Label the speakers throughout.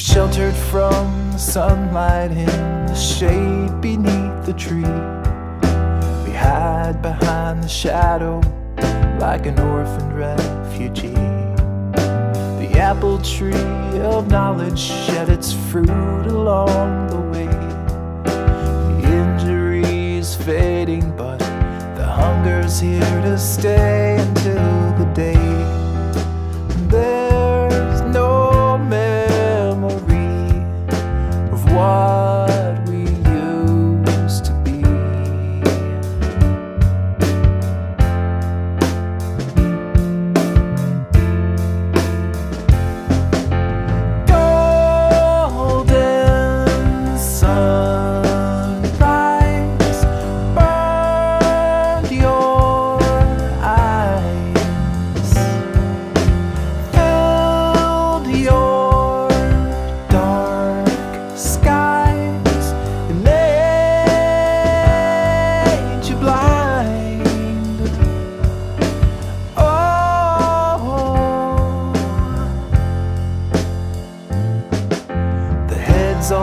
Speaker 1: We're sheltered from the sunlight in the shade beneath the tree. We hide behind the shadow like an orphaned refugee. The apple tree of knowledge shed its fruit along the way. The injury is fading, but the hunger's here to stay until the day.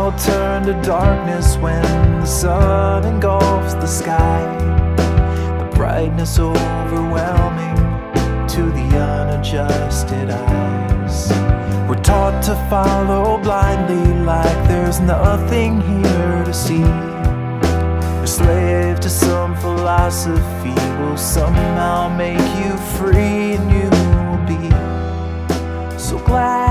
Speaker 1: All turn to darkness when the sun engulfs the sky. The brightness overwhelming to the unadjusted eyes. We're taught to follow blindly like there's nothing here to see. A slave to some philosophy will somehow make you free, and you will be so gladly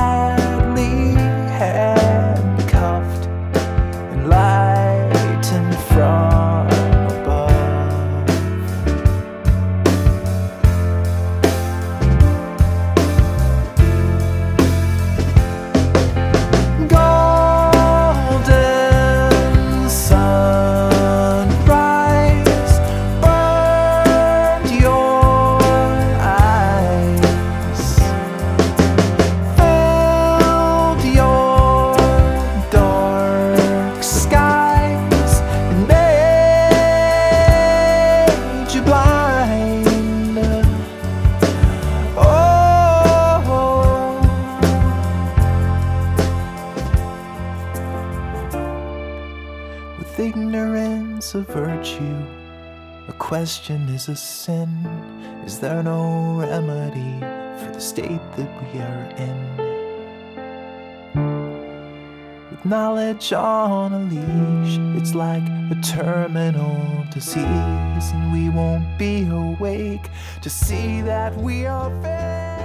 Speaker 1: with ignorance a virtue, a question is a sin. Is there no remedy for the state that we are in? With knowledge on a leash, it's like a terminal disease, and we won't be awake to see that we are failing.